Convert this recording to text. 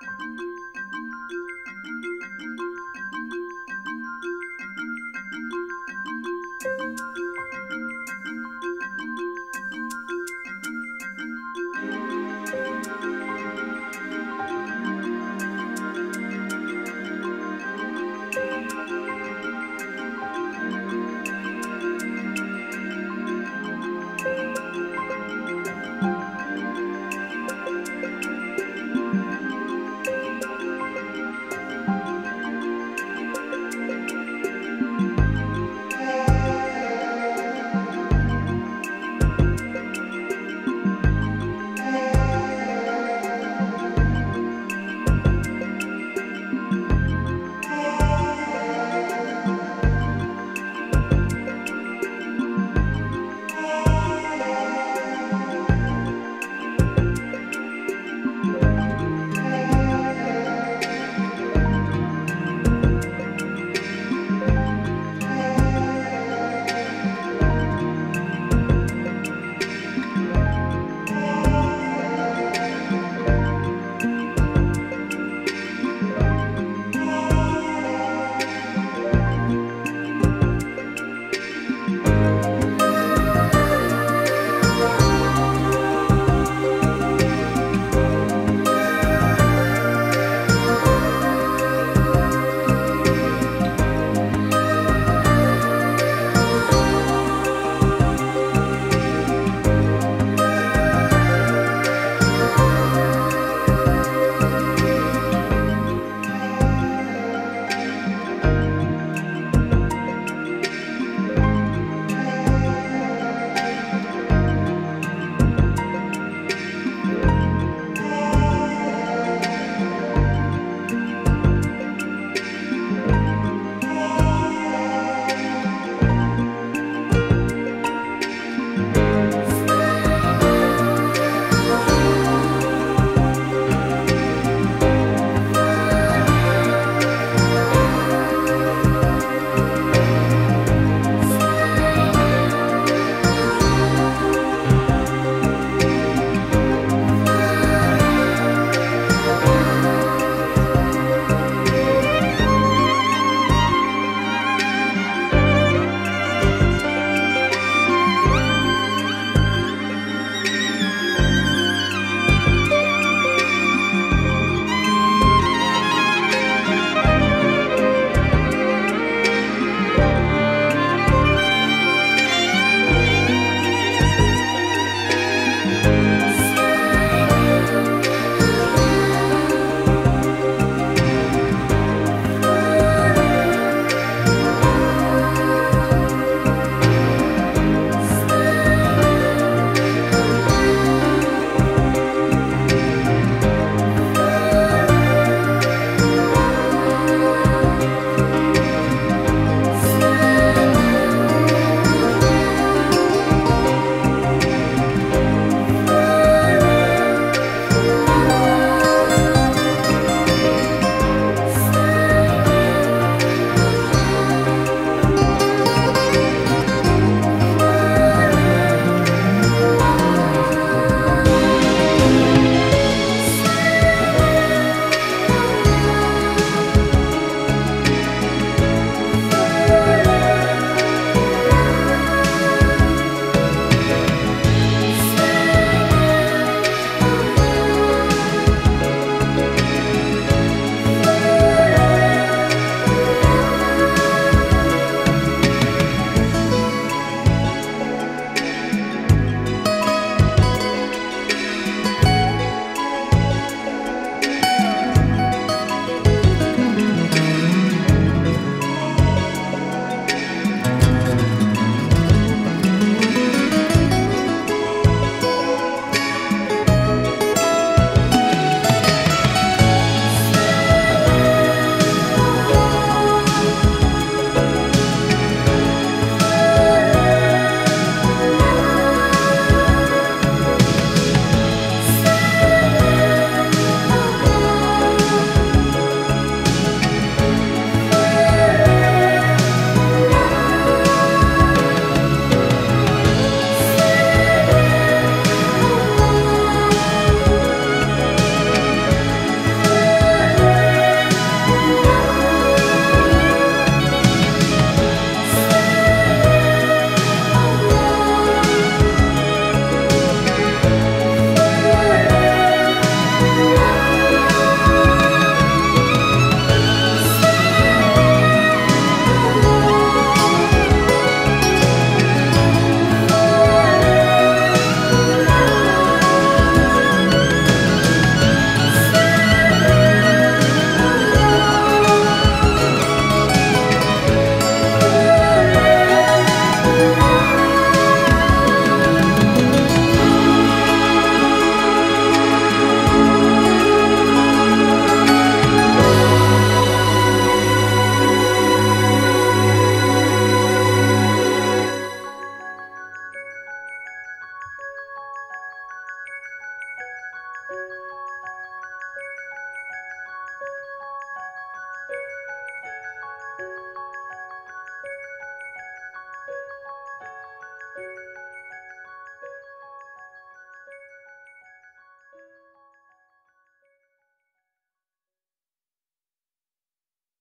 Música